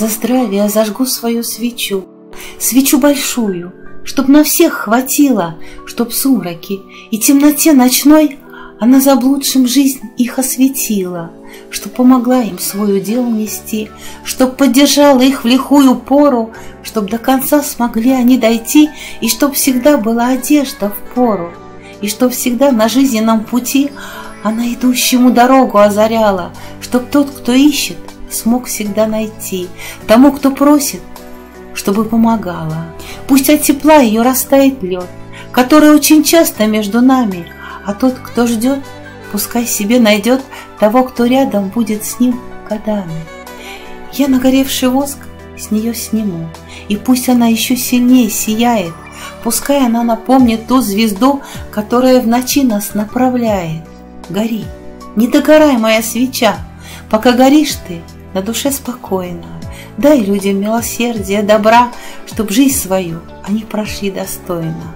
За здравие зажгу свою свечу, свечу большую, Чтоб на всех хватило, чтоб сумраки и темноте ночной Она заблудшим жизнь их осветила, Чтоб помогла им свой удел нести, Чтоб поддержала их в лихую пору, Чтоб до конца смогли они дойти, И чтоб всегда была одежда в пору, И чтоб всегда на жизненном пути Она идущему дорогу озаряла, Чтоб тот, кто ищет, смог всегда найти, Тому, кто просит, чтобы помогала. Пусть от тепла ее растает лед, который очень часто между нами, а тот, кто ждет, пускай себе найдет того, кто рядом будет с ним годами. Я нагоревший воск с нее сниму, и пусть она еще сильнее сияет, пускай она напомнит ту звезду, которая в ночи нас направляет. Гори, не догорай, моя свеча, пока горишь ты, на душе спокойно. Дай людям милосердия, добра, чтоб жизнь свою они прошли достойно.